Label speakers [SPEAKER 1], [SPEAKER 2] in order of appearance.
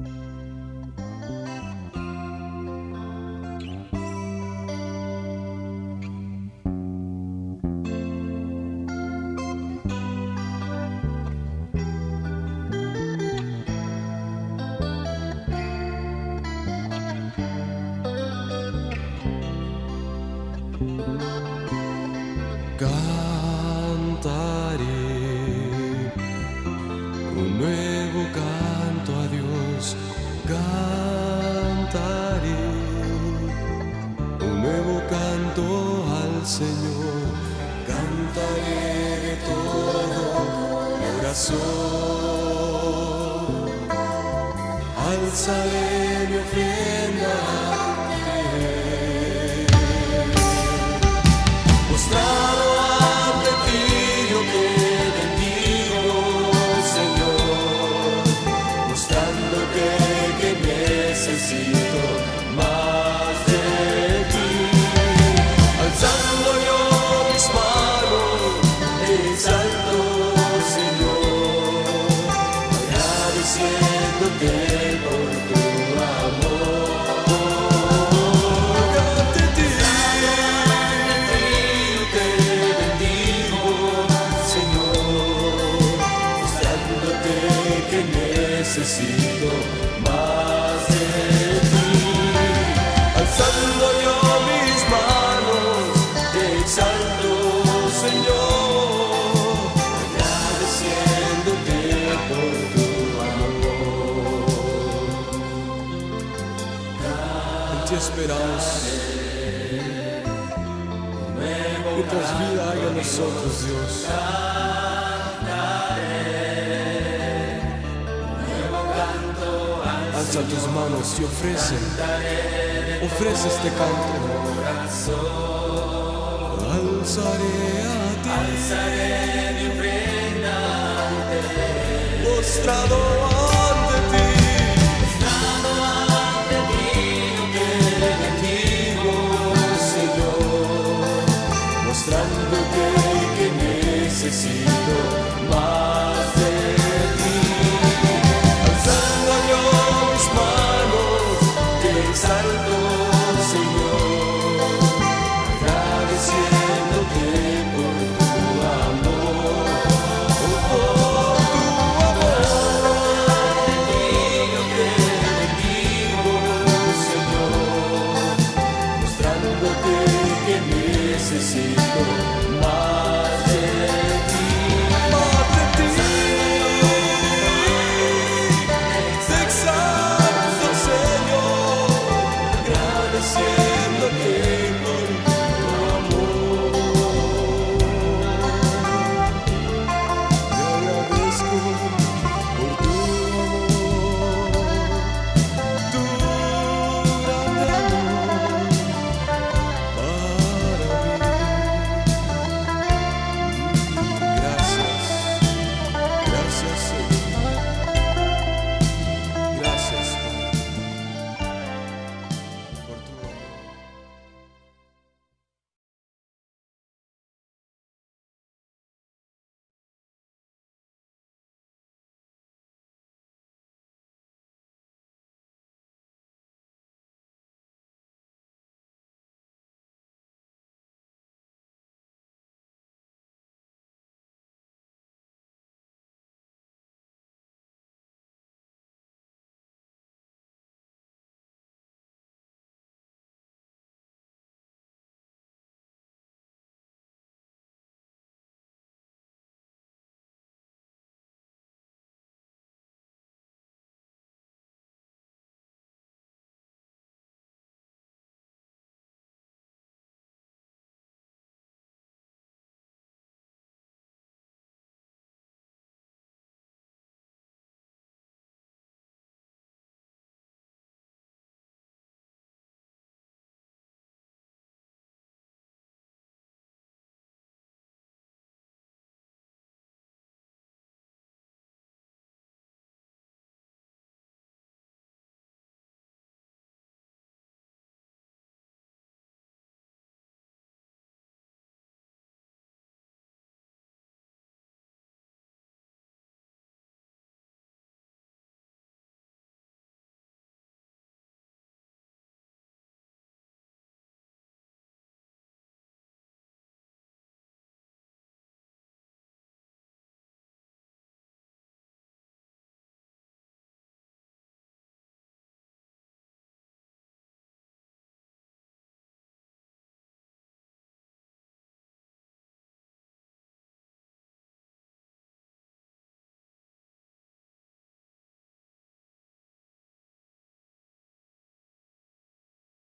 [SPEAKER 1] Música corazón. Alzaré mi ofrenda. Mostrado ante ti, yo te bendigo, Señor, mostrando que, que necesito. necesito más de ti. Alzando yo mis manos, te exalto, Señor, agradeciéndote por tu amor. En ti esperamos. Que tu vida haya en nosotros, Dios. alza tus manos y ofrece, ofrece este canto. Alzaré a ti, alzaré mi ofrenda ante mostrado Mostrándote que necesito más.